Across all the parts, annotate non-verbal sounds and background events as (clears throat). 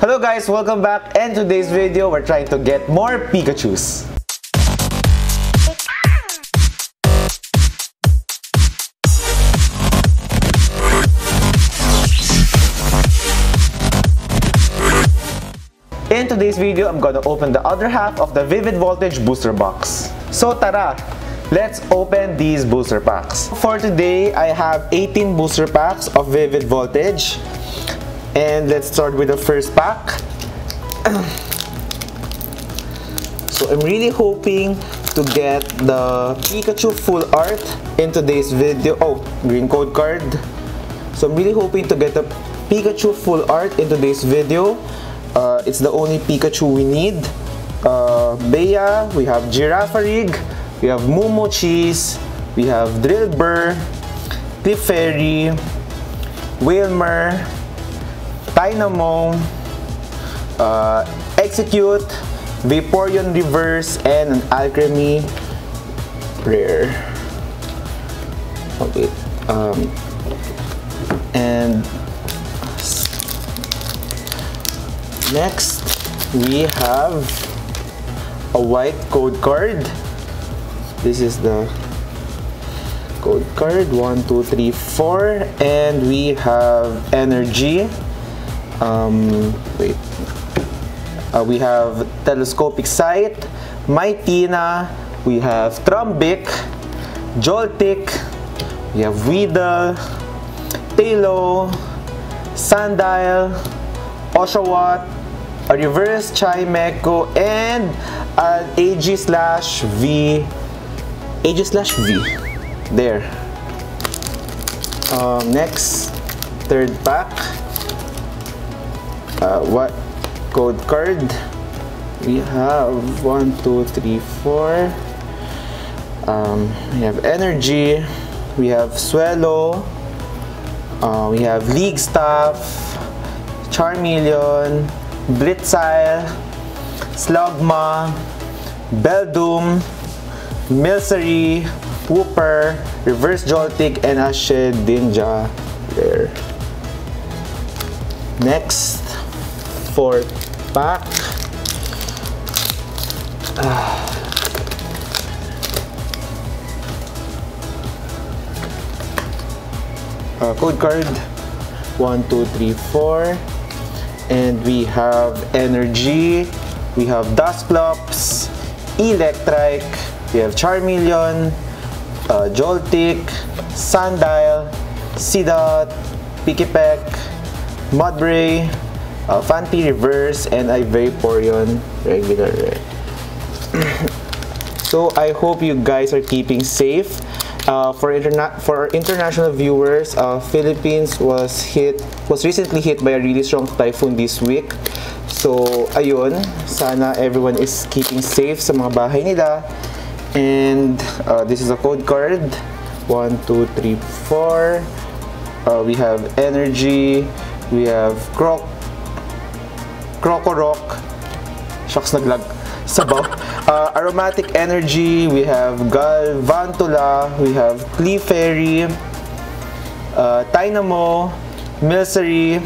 Hello guys, welcome back and today's video we're trying to get more Pikachus. In today's video, I'm gonna open the other half of the Vivid Voltage booster box. So tara, let's open these booster packs. For today, I have 18 booster packs of Vivid Voltage. And let's start with the first pack. (clears throat) So I'm really hoping to get the Pikachu full art in today's video. Oh, green code card. So I'm really hoping to get the Pikachu full art in today's video. Uh, it's the only Pikachu we need. Uh, Bea, we have Girafarig, we have Moomoo Cheese, we have Drillbur, Clefairy, Wilmer, Tynamo, uh, Exeggcute, Vaporeon Reverse, and an Alchemy Prayer. Oh, wait. Um, and next, we have a white code card. This is the code card. One, two, three, four, and we have energy. Um, wait. Uh, we have telescopic sight, Mightyena, we have Trumbeak, Joltik, we have Weedle, Taillow, Sandile, Oshawott, a reverse Chimecho, and an Aegislash V, Aegislash V. There. Um, next, third pack. Uh, what code card? We have one, two, three, four. Um, we have energy. We have Swellow. Uh, we have League Staff, Charmeleon, Blitzle, Slugma, Beldum, Milcery, Wooper, Reverse Joltik, and a Shedinja there. Next, fourth pack. uh, code card. 1 2 3 4 and we have energy. We have Dusclops Electrike. We have Charmeleon. Uh, Joltik. Sandile Seedot Pikipek Mudbray uh, Phanpy Reverse and a Vaporeon regular (clears throat) so I hope you guys are keeping safe uh, for interna for international viewers, uh, Philippines was hit was recently hit by a really strong typhoon this week. So ayun, sana everyone is keeping safe sa mga bahay nila. And uh, this is a code card. 1 2 3 4. Uh, we have energy, we have croc Krokorok. Shucks naglag. Sabaw. (laughs) Uh, aromatic energy, we have Galvantula, we have Clefairy, uh, Tynamo, Milcery,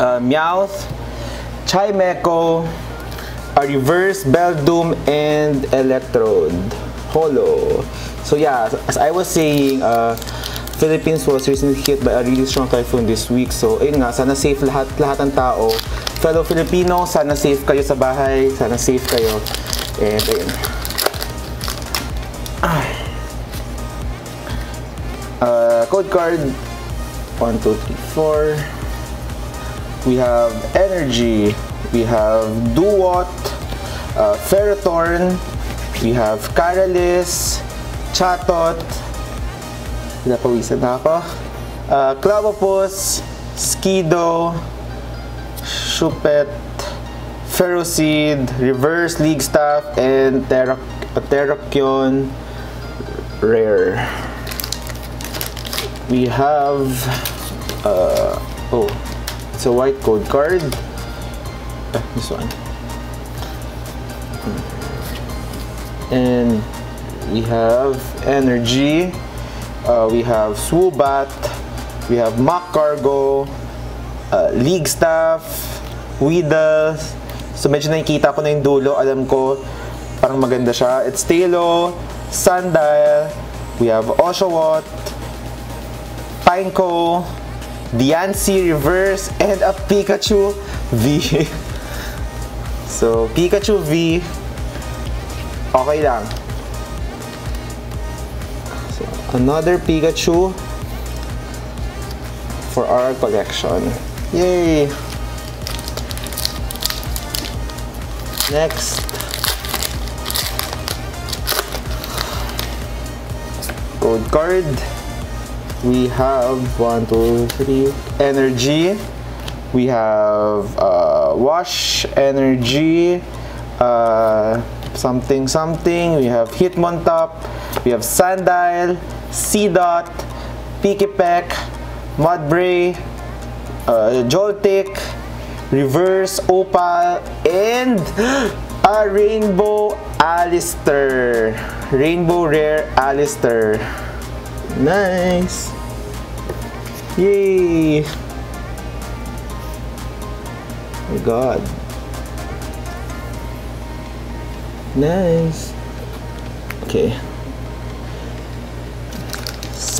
uh, Meowth, Chimecho, a reverse Beldum, and Electrode. Holo. So yeah, as I was saying, uh, Philippines was recently hit by a really strong typhoon this week. So, ayun nga, sana safe lahat, lahat ng tao. Fellow Filipino, sana safe kayo sa bahay, sana safe kayo. And ayun. Uh, code card 1, 2, 3, 4. We have Energy. We have Duot. Uh, Ferrothorn. We have Caralis. Chatot. Pinapawisan na ako. Uh, Clavopus. Skido. Shupet. Ferroseed, Reverse League Staff, and Terra Terrakion Rare. We have, uh, oh, it's a white code card. Ah, this one. And we have Energy, uh, we have Swoobat, we have Mock Cargo, uh, League Staff, Weedle. So medyo nakikita ko na yung dulo. Alam ko, parang maganda siya. It's Talo, Sundial, we have Oshawott, Pineco, Diancie Reverse, and a Pikachu V. (laughs) so, Pikachu V, okay lang. Another Pikachu for our collection. Yay! Next. Code card. We have one, two, three. Energy. We have uh, wash energy. Uh, something something. We have Hitmontop. We have Sandile, Seedot, Pikipek, Mudbray, uh, Joltik, Reverse Opal, and (gasps) a Rainbow Allister. Rainbow Rare Allister. Nice! Yay! my god. Nice. Okay.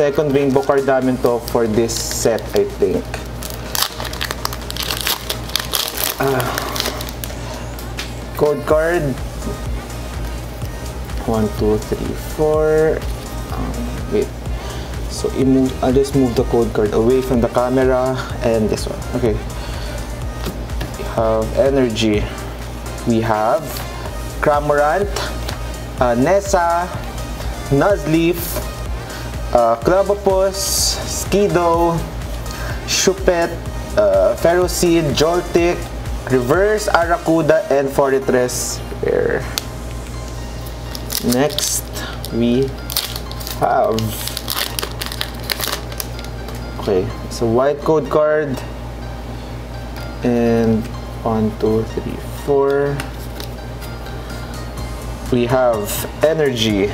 Second rainbow card namin to for this set, I think. Ah. Code card. One, two, three, four. Um, wait. So, I'll just move the code card away from the camera and this one. Okay. We have energy. We have Cramorant, uh, Nessa, Nuzleaf, uh, Clobbopus, Skiddo, Shuppet, uh, Ferroseed, Joltik, Reverse Arrokuda, and Forretress Rare. Next, we have okay, so white code card and one, two, three, four. We have energy.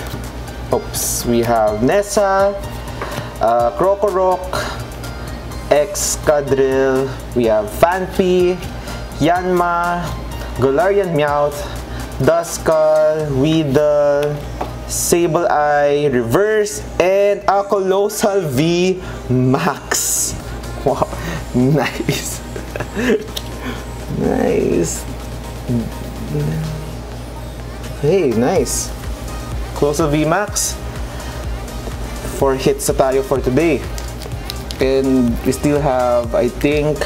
Oops, we have Nessa, uh, Krokorok, Excadrill, we have Phanpy, Yanma, Galarian Meowth, Duskull, Weedle, Sableye, Reverse, and a Coalossal V Max. (laughs) Wow, nice. (laughs) nice. Hey, nice. Coalossal V VMAX. Four hits na tayo for today. And we still have, I think,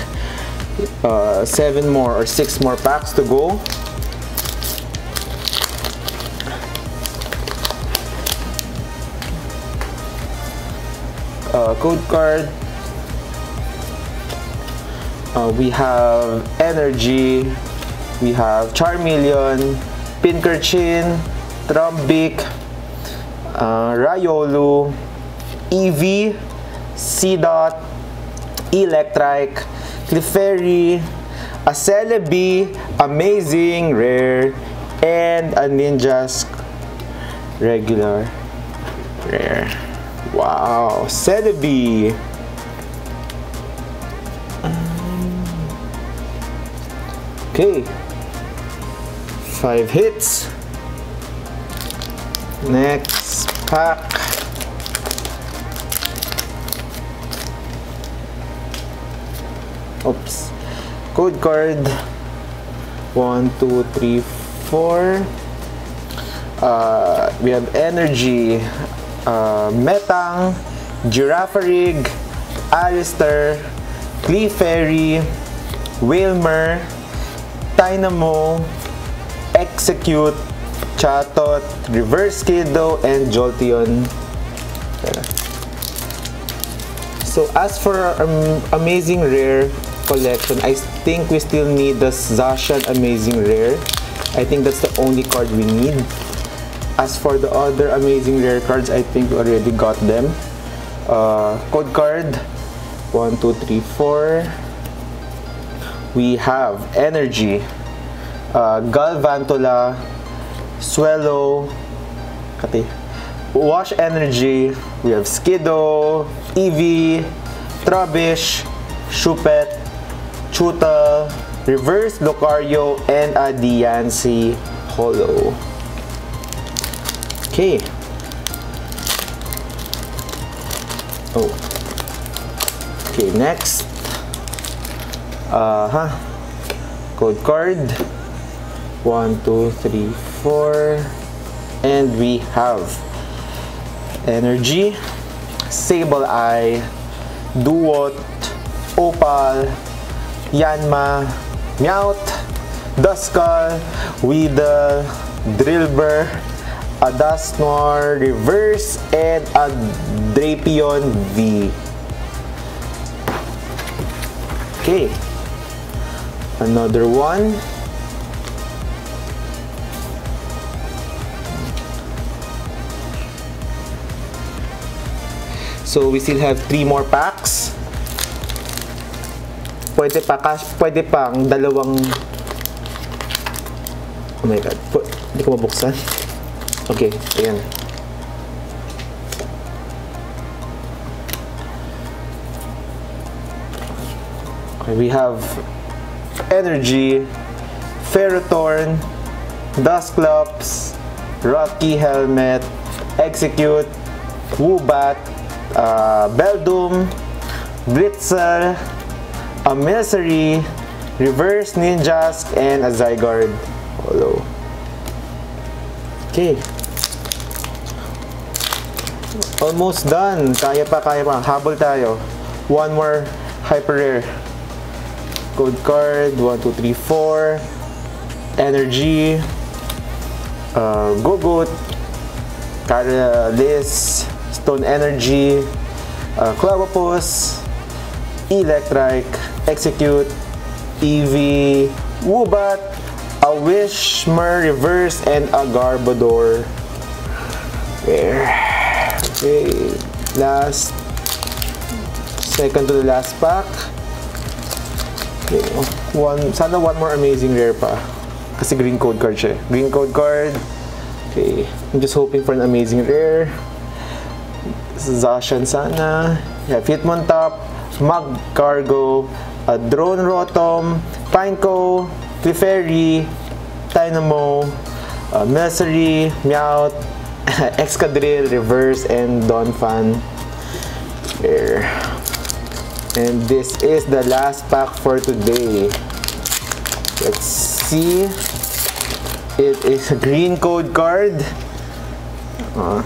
uh, seven more or six more packs to go. Uh, code card. Uh, we have Energy. We have Charmeleon, Pincurchin, Trumbeak, uh, Riolu, Eevee, Seedot, Electrike, Clefairy, a Celebi, Amazing, Rare, and a Ninjask regular rare. Wow, Celebi. Okay. Five hits. Next pack. Oops. Code card. One, two, three, four. Uh, we have energy. Uh, Metang, Girafarig, Alistair, Clefairy, Wilmer, Dynamo, Execute, Chatot, Reverse Kiddo, and Jolteon. So as for our um, Amazing Rare collection, I think we still need the Zacian Amazing Rare. I think that's the only card we need. As for the other Amazing Rare cards, I think we already got them. Uh, code card, 1, 2, 3, 4. We have Energy, uh, Galvantula, Swellow, Kati, Wash Energy, we have Skiddo, Eevee, Trubbish, Shuppet, Chuta, Reverse Lucario, and a Diancie Holo. Okay. Oh. Okay, next. Uh huh. Code card. One, two, three, four. And we have Energy, Sableye, Dewott, Opal, Yanma, Meowth, Duskull, Weedle, Drillbur, a Reverse, and a Drapion V. Okay. Another one. So we still have three more packs. Pwede pa, pwede pang dalawang Oh my god. Hindi ko mabuksan. Okay, ayan. Okay, we have Energy, Ferrothorn, Dusclops, Rocky Helmet, Execute, Woobat, uh, Beldum, Blitzer, a Milcery, Reverse Ninjask, and a Zygarde. Hello. Okay. Almost done. Kaya pa, kaya pa. Habol tayo. One more hyper rare. Code card. 1, 2, 3, 4. Energy. Uh, Gogot. Catalyst. Stone Energy. Uh, Clobbopus. Electrike. Exeggcute. Eevee. Woobat. A Whismur Reverse. And a Garbodor. There. Okay, last, second to the last pack. Okay, one, sana one more amazing rare pa. Kasi green code card siya. Green code card. Okay, I'm just hoping for an amazing rare. Zacian sana. Yeah, Hitmontop, Mag Cargo, a Drone Rotom, Pineco, Clefairy, Tynamo, uh, Mercery, Meowth, (laughs) Excadrill, Reverse, and Donphan. There. And this is the last pack for today. Let's see. It is a green code card. Uh,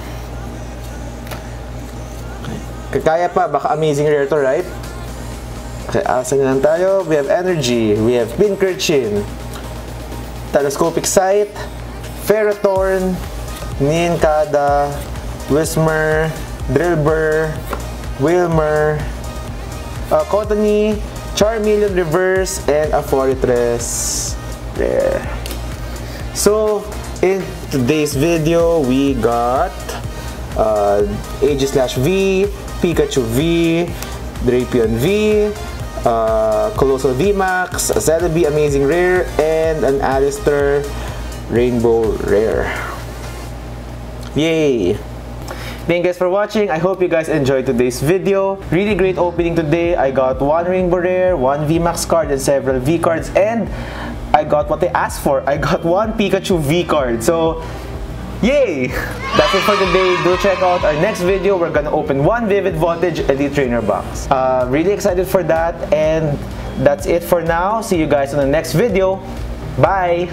kaya pa, baka amazing rare to, right? Okay, asa na lang tayo. We have Energy, we have Pincurchin, Telescopic Sight, Ferrothorn, Ninkada, Whismer, Drillbur, Wilmer, uh, Cottony, Charmeleon Reverse, and a Fortress. There. So, in today's video, we got uh, Aegislash V, Pikachu V, Drapion V, uh, Coalossal VMAX, Celebi Amazing Rare, and an Allister Rainbow Rare. Yay! Thank you guys for watching. I hope you guys enjoyed today's video. Really great opening today. I got one Rainbow Rare, one VMAX card, and several V cards. And I got what I asked for. I got (laughs) one Pikachu V card. So, yay! That's it for today. Do check out our next video. We're gonna open one Vivid Voltage Elite Trainer box. Uh, really excited for that. And that's it for now. See you guys in the next video. Bye!